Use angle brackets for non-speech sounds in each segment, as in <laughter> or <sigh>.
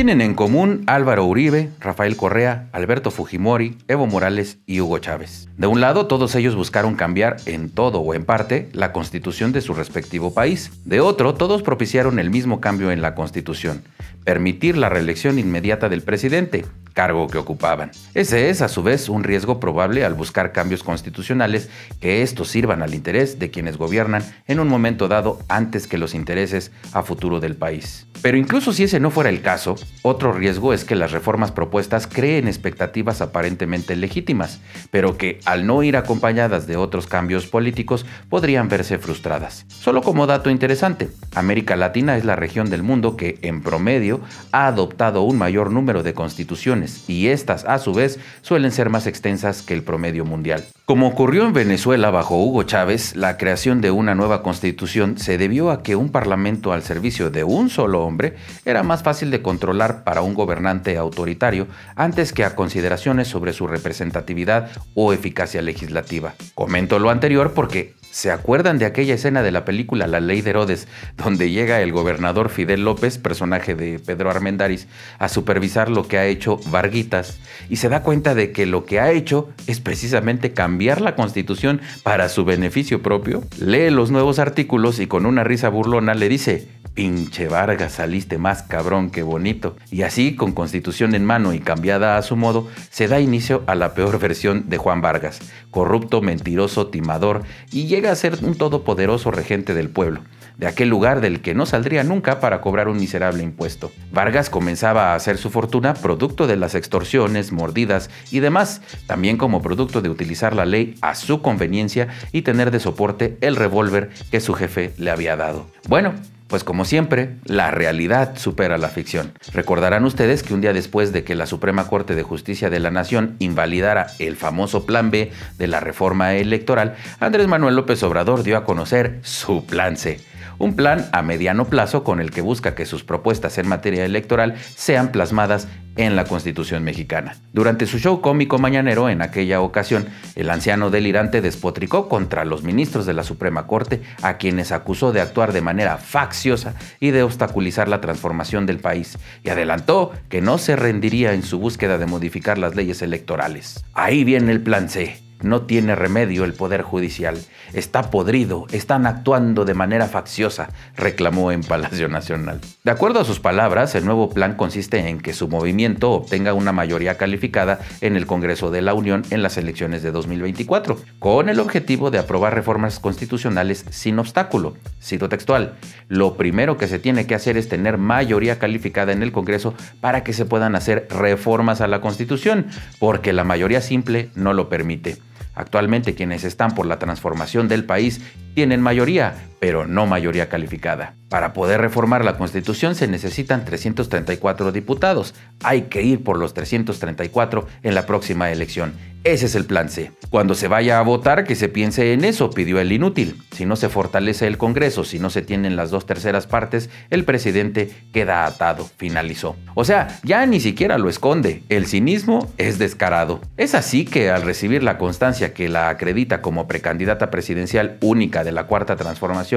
tienen en común Álvaro Uribe, Rafael Correa, Alberto Fujimori, Evo Morales y Hugo Chávez. De un lado, todos ellos buscaron cambiar en todo o en parte la constitución de su respectivo país. De otro, todos propiciaron el mismo cambio en la constitución, permitir la reelección inmediata del presidente, cargo que ocupaban. Ese es, a su vez, un riesgo probable al buscar cambios constitucionales que estos sirvan al interés de quienes gobiernan en un momento dado antes que los intereses a futuro del país. Pero incluso si ese no fuera el caso, otro riesgo es que las reformas propuestas creen expectativas aparentemente legítimas, pero que al no ir acompañadas de otros cambios políticos podrían verse frustradas. Solo como dato interesante, América Latina es la región del mundo que, en promedio, ha adoptado un mayor número de constituciones y estas, a su vez, suelen ser más extensas que el promedio mundial. Como ocurrió en Venezuela bajo Hugo Chávez, la creación de una nueva constitución se debió a que un parlamento al servicio de un solo hombre era más fácil de controlar para un gobernante autoritario antes que a consideraciones sobre su representatividad o eficacia legislativa. Comento lo anterior porque ¿Se acuerdan de aquella escena de la película La Ley de Herodes, donde llega el gobernador Fidel López, personaje de Pedro Armendáriz, a supervisar lo que ha hecho Varguitas y se da cuenta de que lo que ha hecho es precisamente cambiar la constitución para su beneficio propio? Lee los nuevos artículos y con una risa burlona le dice, pinche Vargas, saliste más cabrón que bonito. Y así, con constitución en mano y cambiada a su modo, se da inicio a la peor versión de Juan Vargas, corrupto, mentiroso, timador, y llega a ser un todopoderoso regente del pueblo, de aquel lugar del que no saldría nunca para cobrar un miserable impuesto. Vargas comenzaba a hacer su fortuna producto de las extorsiones, mordidas y demás, también como producto de utilizar la ley a su conveniencia y tener de soporte el revólver que su jefe le había dado. Bueno, pues como siempre, la realidad supera la ficción. Recordarán ustedes que un día después de que la Suprema Corte de Justicia de la Nación invalidara el famoso Plan B de la reforma electoral, Andrés Manuel López Obrador dio a conocer su Plan C un plan a mediano plazo con el que busca que sus propuestas en materia electoral sean plasmadas en la Constitución mexicana. Durante su show cómico mañanero en aquella ocasión, el anciano delirante despotricó contra los ministros de la Suprema Corte, a quienes acusó de actuar de manera facciosa y de obstaculizar la transformación del país, y adelantó que no se rendiría en su búsqueda de modificar las leyes electorales. Ahí viene el plan C no tiene remedio el Poder Judicial. Está podrido, están actuando de manera facciosa, reclamó en Palacio Nacional. De acuerdo a sus palabras, el nuevo plan consiste en que su movimiento obtenga una mayoría calificada en el Congreso de la Unión en las elecciones de 2024, con el objetivo de aprobar reformas constitucionales sin obstáculo. Cito textual, lo primero que se tiene que hacer es tener mayoría calificada en el Congreso para que se puedan hacer reformas a la Constitución, porque la mayoría simple no lo permite. Actualmente quienes están por la transformación del país tienen mayoría, pero no mayoría calificada. Para poder reformar la Constitución se necesitan 334 diputados. Hay que ir por los 334 en la próxima elección. Ese es el plan C. Cuando se vaya a votar, que se piense en eso, pidió el inútil. Si no se fortalece el Congreso, si no se tienen las dos terceras partes, el presidente queda atado, finalizó. O sea, ya ni siquiera lo esconde. El cinismo es descarado. Es así que al recibir la constancia que la acredita como precandidata presidencial única de la Cuarta Transformación,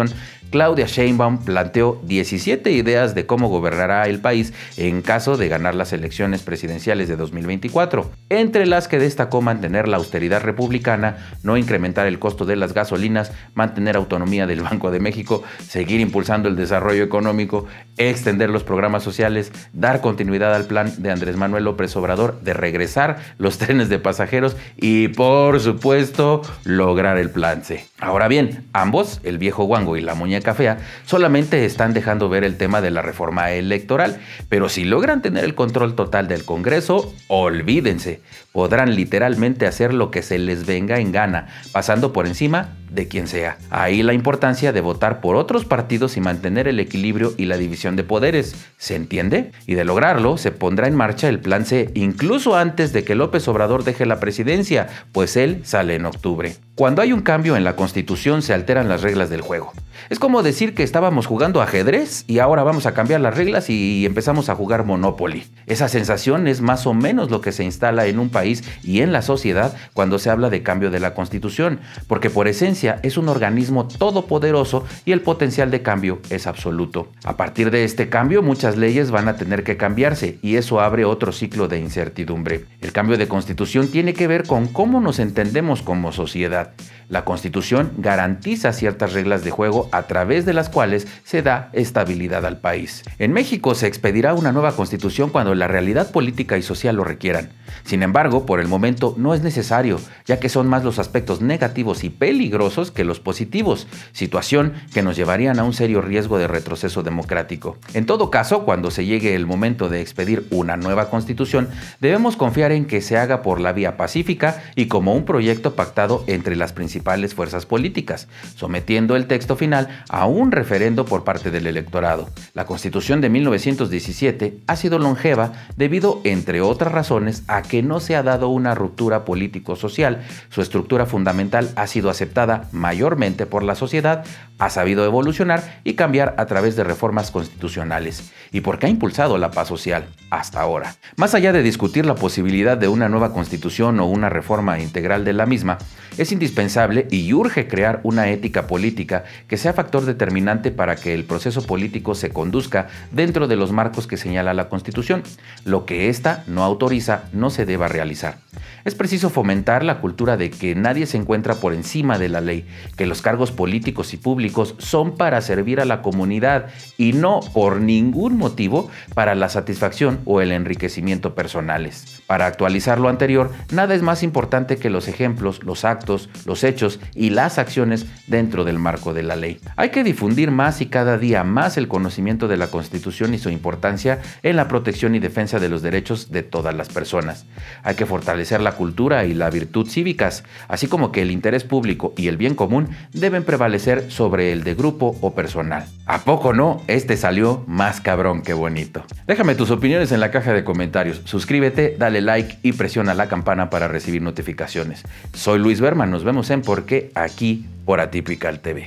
Claudia Sheinbaum planteó 17 ideas de cómo gobernará el país en caso de ganar las elecciones presidenciales de 2024, entre las que destacó mantener la austeridad republicana, no incrementar el costo de las gasolinas, mantener autonomía del Banco de México, seguir impulsando el desarrollo económico, extender los programas sociales, dar continuidad al plan de Andrés Manuel López Obrador de regresar los <laughs> trenes de pasajeros y por supuesto lograr el plan C. Ahora bien, ambos, el viejo y la muñeca fea, solamente están dejando ver el tema de la reforma electoral, pero si logran tener el control total del Congreso, olvídense, podrán literalmente hacer lo que se les venga en gana, pasando por encima de quien sea. Ahí la importancia de votar por otros partidos y mantener el equilibrio y la división de poderes, ¿se entiende? Y de lograrlo, se pondrá en marcha el plan C incluso antes de que López Obrador deje la presidencia, pues él sale en octubre. Cuando hay un cambio en la constitución se alteran las reglas del juego. Es como decir que estábamos jugando ajedrez y ahora vamos a cambiar las reglas y empezamos a jugar Monopoly. Esa sensación es más o menos lo que se instala en un país y en la sociedad cuando se habla de cambio de la constitución, porque por esencia es un organismo todopoderoso y el potencial de cambio es absoluto. A partir de este cambio, muchas leyes van a tener que cambiarse y eso abre otro ciclo de incertidumbre. Cambio de constitución tiene que ver con cómo nos entendemos como sociedad. La Constitución garantiza ciertas reglas de juego a través de las cuales se da estabilidad al país. En México se expedirá una nueva Constitución cuando la realidad política y social lo requieran. Sin embargo, por el momento no es necesario, ya que son más los aspectos negativos y peligrosos que los positivos, situación que nos llevarían a un serio riesgo de retroceso democrático. En todo caso, cuando se llegue el momento de expedir una nueva constitución, debemos confiar en que se haga por la vía pacífica y como un proyecto pactado entre las principales fuerzas políticas, sometiendo el texto final a un referendo por parte del electorado. La Constitución de 1917 ha sido longeva debido, entre otras razones, a que no se ha dado una ruptura político-social. Su estructura fundamental ha sido aceptada mayormente por la sociedad, ha sabido evolucionar y cambiar a través de reformas constitucionales, y porque ha impulsado la paz social hasta ahora. Más allá de discutir la posibilidad de una nueva constitución o una reforma integral de la misma, es indispensable y urge crear una ética política que sea factor determinante para que el proceso político se conduzca dentro de los marcos que señala la Constitución. Lo que ésta no autoriza no se deba realizar. Es preciso fomentar la cultura de que nadie se encuentra por encima de la ley, que los cargos políticos y públicos son para servir a la comunidad y no por ningún motivo para la satisfacción o el enriquecimiento personales. Para actualizar lo anterior, nada es más importante que los ejemplos, los actos, los hechos y las acciones dentro del marco de la ley. Hay que difundir más y cada día más el conocimiento de la Constitución y su importancia en la protección y defensa de los derechos de todas las personas. Hay que fortalecer la cultura y la virtud cívicas, así como que el interés público y el bien común deben prevalecer sobre el de grupo o personal. ¿A poco no? Este salió más cabrón que bonito. Déjame tus opiniones en la caja de comentarios, suscríbete, dale like y presiona la campana para recibir notificaciones. Soy Luis Berman, nos vemos en Porque aquí por Atypical TV.